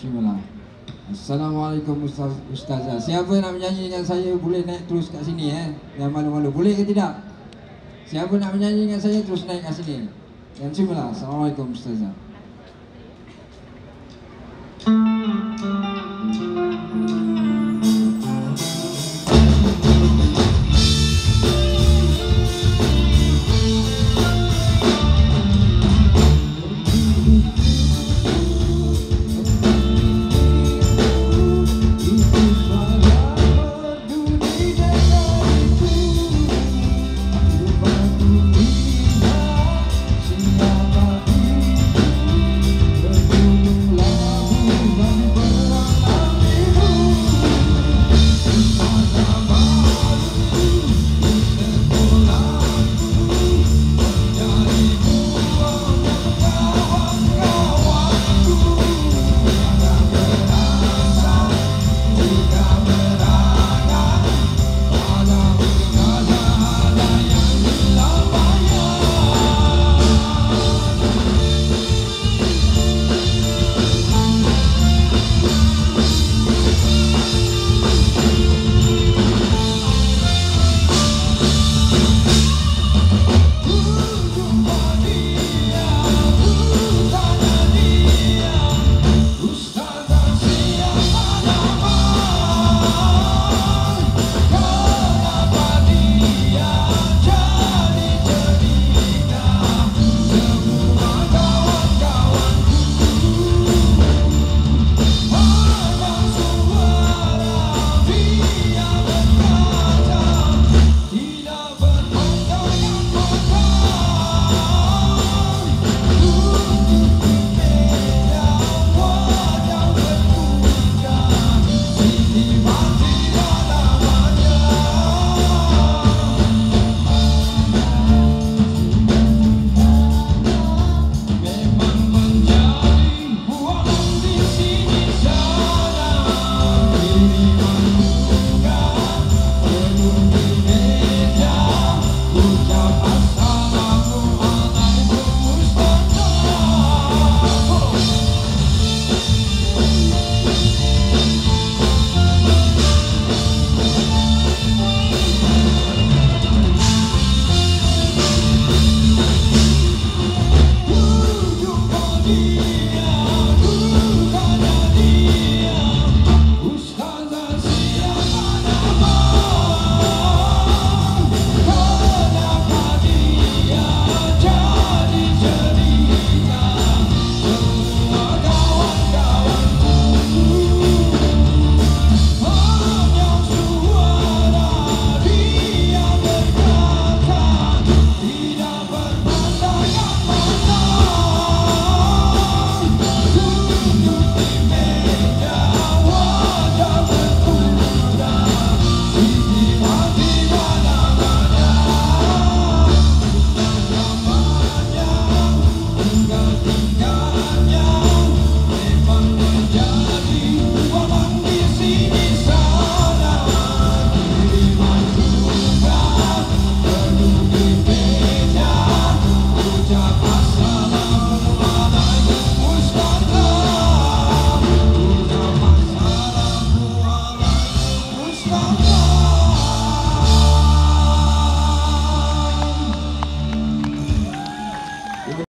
Bismillah. Assalamualaikum Ustaz Ustazah. Siapa nak menyanyi dengan saya boleh naik terus kat sini eh. Yang malu-malu. Boleh ke tidak? Siapa nak menyanyi dengan saya terus naik kat sini. Dan bismillah. Assalamualaikum Ustazah. Thank you. Yeah.